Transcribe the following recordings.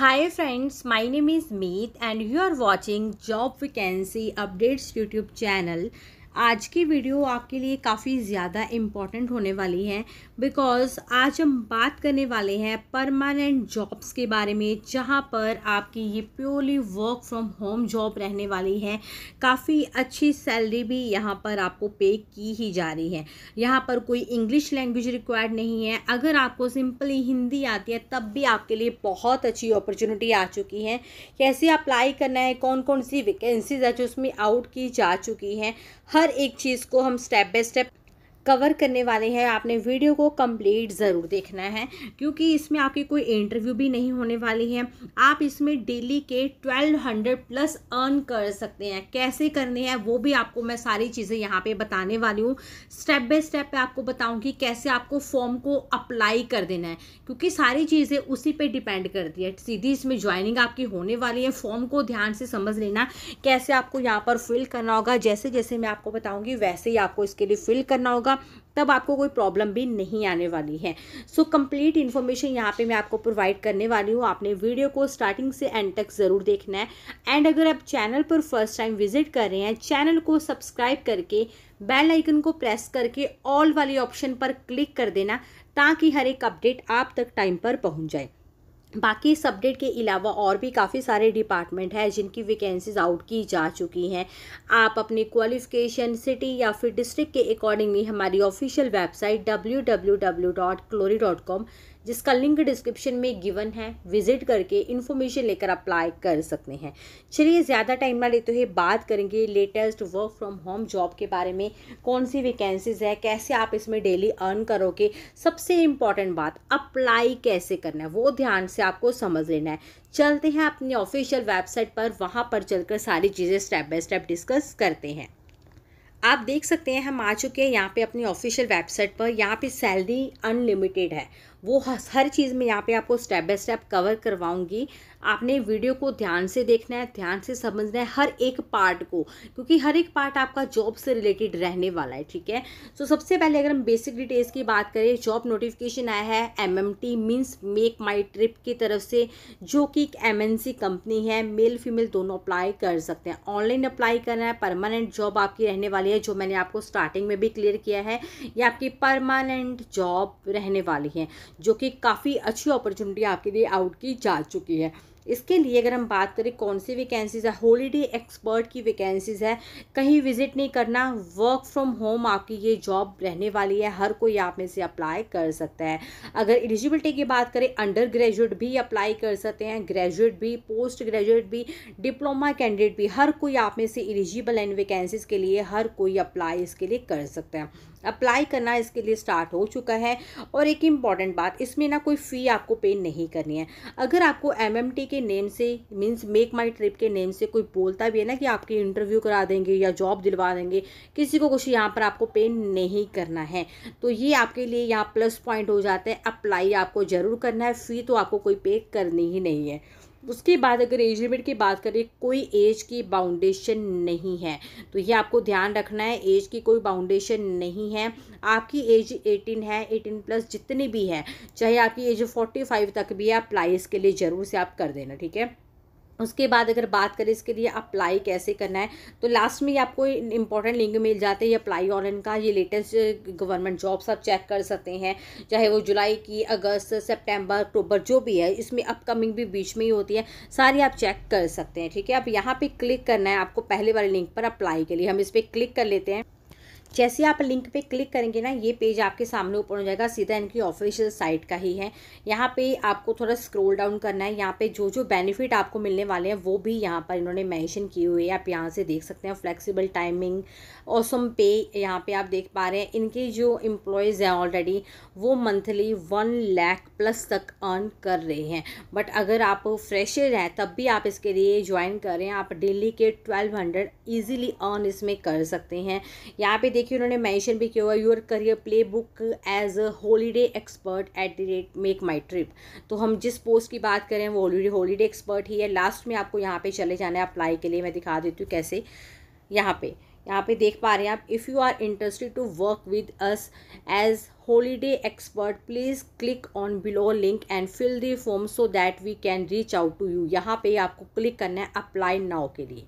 Hi friends, my name is Meet and you are watching Job Vacancy Updates YouTube channel. आज की video आपके लिए काफ़ी ज़्यादा इंपॉर्टेंट होने वाली है बिकॉज़ आज हम बात करने वाले हैं परमानेंट जॉब्स के बारे में, जहाँ पर आपकी ये purely work from home job रहने वाली है। काफ़ी अच्छी सैलरी भी यहाँ पर आपको पे की ही जा रही है। यहाँ पर कोई इंग्लिश लैंग्वेज रिक्वायर्ड नहीं है। अगर आपको सिंपली हिंदी आती है, तब भी आपके लिए बहुत अच्छी अपॉर्चुनिटी आ चुकी है। कैसे अप्लाई करना है कौन कौन सी वैकेंसीज है जो उसमें आउट की जा चुकी हैं हर एक चीज़ को हम स्टेप बाय स्टेप कवर करने वाले हैं, आपने वीडियो को कंप्लीट ज़रूर देखना है, क्योंकि इसमें आपकी कोई इंटरव्यू भी नहीं होने वाली है। आप इसमें डेली के ट्वेल्व हंड्रेड प्लस अर्न कर सकते हैं। कैसे करने हैं, वो भी आपको मैं सारी चीज़ें यहाँ पे बताने वाली हूँ। स्टेप बाय स्टेप पे आपको बताऊँगी कैसे आपको फॉर्म को अप्लाई कर देना है, क्योंकि सारी चीज़ें उसी पर डिपेंड करती है। सीधी इसमें ज्वाइनिंग आपकी होने वाली है फॉर्म को ध्यान से समझ लेना, कैसे आपको यहाँ पर फिल करना होगा जैसे जैसे मैं आपको बताऊँगी, वैसे ही आपको इसके लिए फिल करना होगा। तब आपको कोई प्रॉब्लम भी नहीं आने वाली है। सो कंप्लीट इन्फॉर्मेशन यहाँ पे मैं आपको प्रोवाइड करने वाली हूँ। आपने वीडियो को स्टार्टिंग से एंड तक ज़रूर देखना है। एंड अगर आप चैनल पर फ़र्स्ट टाइम विज़िट कर रहे हैं चैनल को सब्सक्राइब करके बेल आइकन को प्रेस करके ऑल वाली ऑप्शन पर क्लिक कर देना ताकि हर एक अपडेट आप तक टाइम पर पहुँच जाए। बाकी इस अपडेट के अलावा और भी काफ़ी सारे डिपार्टमेंट हैं जिनकी वैकेंसीज आउट की जा चुकी हैं। आप अपनी क्वालिफिकेशन सिटी या फिर डिस्ट्रिक्ट के अकॉर्डिंगली हमारी ऑफिशियल वेबसाइट कॉम जिसका लिंक डिस्क्रिप्शन में गिवन है विज़िट करके इन्फॉर्मेशन लेकर अप्लाई कर सकते हैं। चलिए, ज़्यादा टाइम ना लेते हुए बात करेंगे latest work from home job के बारे में। कौन सी वैकेंसीज है, कैसे आप इसमें डेली अर्न करोगे? सबसे इंपॉर्टेंट बात अप्लाई कैसे करना है, वो ध्यान से आपको समझ लेना है। चलते हैं अपनी ऑफिशियल वेबसाइट पर, वहाँ पर चलकर सारी चीज़ें स्टेप बाय स्टेप डिस्कस करते हैं। आप देख सकते हैं, हम आ चुके हैं यहाँ पे अपनी ऑफिशियल वेबसाइट पर, यहाँ पे सैलरी अनलिमिटेड है। वो हर चीज़ में यहाँ पे आपको स्टेप बाय स्टेप कवर करवाऊँगी। आपने वीडियो को ध्यान से देखना है, ध्यान से समझना है हर एक पार्ट को, क्योंकि हर एक पार्ट आपका जॉब से रिलेटेड रहने वाला है, ठीक है? सो सबसे पहले अगर हम बेसिक डिटेल्स की बात करें जॉब नोटिफिकेशन आया है M M T means make my trip की तरफ़ से, जो कि एक एम एन सी कंपनी है मेल फीमेल दोनों अप्लाई कर सकते हैं। ऑनलाइन अप्लाई करना है परमानेंट जॉब आपकी रहने वाली है, जो मैंने आपको स्टार्टिंग में भी क्लियर किया है, ये आपकी परमानेंट जॉब रहने वाली है। जो कि काफ़ी अच्छी अपॉर्चुनिटी आपके लिए आउट की जा चुकी है। इसके लिए अगर हम बात करें, कौन सी वैकेंसीज है? हॉलीडे एक्सपर्ट की वैकेंसीज है। कहीं विज़िट नहीं करना वर्क फ्रॉम होम आपकी ये जॉब रहने वाली है। हर कोई आप में से अप्लाई कर सकता है। अगर एलिजिबिलिटी की बात करें अंडर ग्रेजुएट भी अप्लाई कर सकते हैं। ग्रेजुएट भी पोस्ट ग्रेजुएट भी डिप्लोमा कैंडिडेट भी, हर कोई आप में से एलिजिबल इन वैकेंसीज के लिए हर कोई अप्लाई इसके लिए कर सकता है। अप्लाई करना इसके लिए स्टार्ट हो चुका है। और एक इंपॉर्टेंट बात, इसमें ना कोई फ़ी आपको पे नहीं करनी है। अगर आपको एमएमटी के नेम से मीन्स मेक माई ट्रिप के नेम से कोई बोलता भी है ना कि आपकी इंटरव्यू करा देंगे या जॉब दिलवा देंगे, किसी को कुछ यहाँ पर आपको पे नहीं करना है। तो ये आपके लिए यहाँ प्लस पॉइंट हो जाता है। अप्लाई आपको ज़रूर करना है। फ़ी तो आपको कोई पे करनी ही नहीं है। उसके बाद अगर एज लिमिट की बात करें, कोई एज की बाउंडेशन नहीं है। तो ये आपको ध्यान रखना है एज की कोई बाउंडेशन नहीं है। आपकी एज 18 है 18 प्लस जितनी भी है, चाहे आपकी एज 45 तक भी है, आप प्लाइस के लिए ज़रूर से आप कर देना, ठीक है? उसके बाद अगर बात करें इसके लिए अप्लाई कैसे करना है तो लास्ट में ये आपको इंपॉर्टेंट लिंक मिल जाते हैं ये अप्लाई ऑनलाइन का, ये लेटेस्ट गवर्नमेंट जॉब्स आप चेक कर सकते हैं, चाहे वो जुलाई की, अगस्त, सितंबर, अक्टूबर, जो भी है, इसमें अपकमिंग भी बीच में ही होती है, सारी आप चेक कर सकते हैं, ठीक है? अब यहाँ पर क्लिक करना है आपको पहले वाले लिंक पर अप्लाई के लिए, हम इस पर क्लिक कर लेते हैं। जैसे आप लिंक पे क्लिक करेंगे ना, ये पेज आपके सामने ऊपर हो जाएगा, सीधा इनकी ऑफिशियल साइट का ही है। यहाँ पे आपको थोड़ा स्क्रॉल डाउन करना है। यहाँ पे जो जो बेनिफिट आपको मिलने वाले हैं, वो भी यहाँ पर इन्होंने मेंशन किए हुए हैं। आप यहाँ से देख सकते हैं फ्लेक्सिबल टाइमिंग ऑसम पे यहाँ पे आप देख पा रहे हैं। इनके जो एम्प्लॉयज़ हैं ऑलरेडी वो मंथली वन लैख प्लस तक अर्न कर रहे हैं। बट अगर आप फ्रेशर हैं, तब भी आप इसके लिए ज्वाइन करें आप डेली के ट्वेल्व हंड्रेड ईजिली अर्न इसमें कर सकते हैं। यहाँ पे देखिए उन्होंने मेंशन भी किया हुआ your career play book as a holiday expert at the rate make my trip तो हम जिस पोस्ट की बात करें, वो ऑलरेडी हॉलीडे एक्सपर्ट ही है। लास्ट में आपको यहाँ पे चले जाना है अप्लाई के लिए, मैं दिखा देती हूँ कैसे। यहाँ पे यहाँ पे देख पा रहे हैं आप if you are interested to work with us as holiday expert please click on below link and fill the form so that we can reach out to you यहाँ पे आपको क्लिक करना है अप्लाई नाउ के लिए।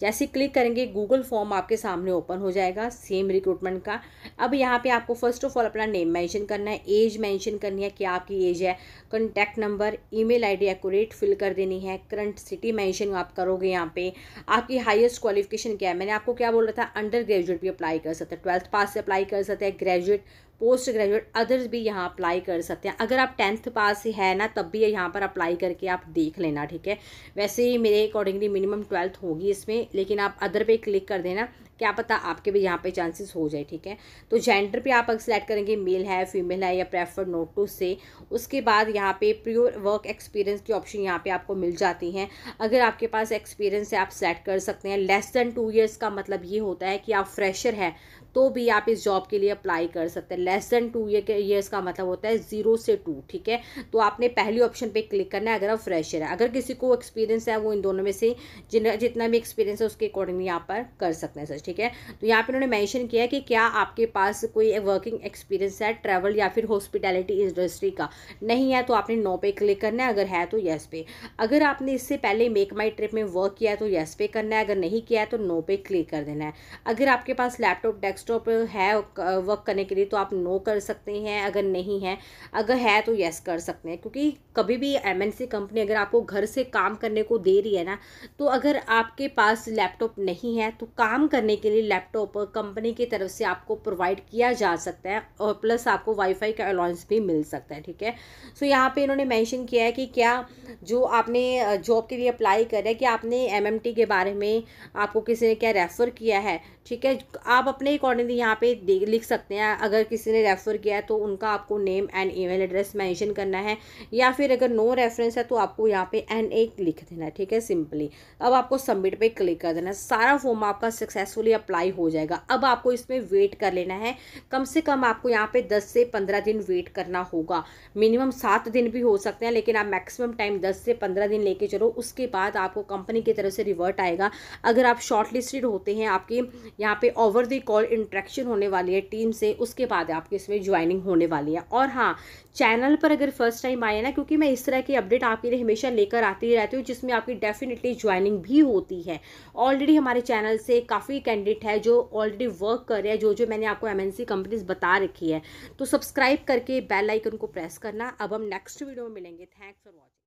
जैसे click करेंगे Google form आपके सामने ओपन हो जाएगा सेम रिक्रूटमेंट का। अब यहाँ पे आपको फ़र्स्ट ऑफ़ ऑल अपना नेम मेंशन करना है एज मेंशन करनी है क्या आपकी एज है contact number email ID accurate fill कर देनी है करंट सिटी मेंशन आप करोगे यहाँ पे। आपकी हाईएस्ट क्वालिफिकेशन क्या है? मैंने आपको क्या बोल रहा था? अंडर ग्रेजुएट भी अप्लाई कर सकते हैं ट्वेल्थ पास से अप्लाई कर सकते हैं ग्रेजुएट पोस्ट ग्रेजुएट अदर्स भी यहाँ अप्लाई कर सकते हैं। अगर आप टेंथ पास है ना, तब भी यहाँ पर अप्लाई करके आप देख लेना, ठीक है? वैसे ही मेरे अकॉर्डिंगली मिनिमम ट्वेल्थ होगी इसमें, लेकिन आप अदर पे क्लिक कर देना, क्या पता आपके भी यहाँ पे चांसेस हो जाए, ठीक है? तो जेंडर पे आप अगर सेलेक्ट करेंगे मेल है फीमेल है, या प्रेफर नोट टू से उसके बाद यहाँ पे प्योर वर्क एक्सपीरियंस की ऑप्शन यहाँ पे आपको मिल जाती हैं। अगर आपके पास एक्सपीरियंस है, आप सेलेक्ट कर सकते हैं। लेस देन टू ईयर्स का मतलब ये होता है कि आप फ्रेशर है तो भी आप इस जॉब के लिए अप्लाई कर सकते हैं। लेस देन टू ईयर्स का मतलब होता है ज़ीरो से टू ठीक है? तो आपने पहली ऑप्शन पे क्लिक करना है अगर आप फ्रेशर है। अगर किसी को एक्सपीरियंस है, वो इन दोनों में से जितना भी एक्सपीरियंस है, उसके अकॉर्डिंग यहाँ पर कर सकते हैं सर ठीक है? तो यहाँ पर उन्होंने मैंशन किया है कि क्या आपके पास कोई वर्किंग एक्सपीरियंस है ट्रैवल या फिर हॉस्पिटैलिटी इंडस्ट्री का? नहीं है तो आपने नो पे क्लिक करना है। अगर है तो येस पे। अगर आपने इससे पहले मेक माई ट्रिप में वर्क किया है तो येस पे करना है। अगर नहीं किया है तो नो पे क्लिक कर देना है। अगर आपके पास लैपटॉप डेस्कटॉप है वर्क करने के लिए तो आप नो कर सकते हैं अगर नहीं है अगर है तो यस कर सकते हैं। क्योंकि कभी भी एमएनसी कंपनी अगर आपको घर से काम करने को दे रही है ना तो अगर आपके पास लैपटॉप नहीं है तो काम करने के लिए लैपटॉप कंपनी की तरफ़ से आपको प्रोवाइड किया जा सकता है और प्लस आपको वाईफाई का अलाउंस भी मिल सकता है ठीक है? सो so, यहाँ पे इन्होंने मेंशन किया है कि क्या जो आपने जॉब के लिए अप्लाई करा कि आपने एमएमटी के बारे में आपको किसी ने क्या रेफ़र किया है ठीक है? आप अपने अकॉर्डिंगली यहाँ पे लिख सकते हैं अगर किसी ने रेफ़र किया है तो उनका आपको name and email address mention करना है, या फिर अगर नो रेफरेंस है तो आपको यहाँ पे एन ए लिख देना है, ठीक है सिंपली अब आपको सबमिट पे क्लिक कर देना है। सारा फॉर्म आपका सक्सेसफुली अप्लाई हो जाएगा। अब आपको इसमें वेट कर लेना है। कम से कम आपको यहाँ पे दस से पंद्रह दिन वेट करना होगा। मिनिमम सात दिन भी हो सकते हैं, लेकिन आप मैक्सिमम टाइम दस से पंद्रह दिन लेके चलो। उसके बाद आपको कंपनी की तरफ़ से रिवर्ट आएगा। अगर आप शॉर्ट लिस्टेड होते हैं, आपके यहाँ पे ओवर दी कॉल इंट्रैक्शन होने वाली है टीम से, उसके बाद आपकी इसमें ज्वाइनिंग होने वाली है। और हाँ चैनल पर अगर फ़र्स्ट टाइम आए ना, क्योंकि मैं इस तरह की अपडेट आपके लिए हमेशा लेकर आती रहती हूँ, जिसमें आपकी डेफिनेटली ज्वाइनिंग भी होती है। ऑलरेडी हमारे चैनल से काफ़ी कैंडिडेट है जो ऑलरेडी वर्क कर रहे हैं जो जो मैंने आपको एम कंपनीज़ बता रखी है। तो सब्सक्राइब करके बेल आइकन को प्रेस करना। अब हम नेक्स्ट वीडियो में मिलेंगे। Thanks for watching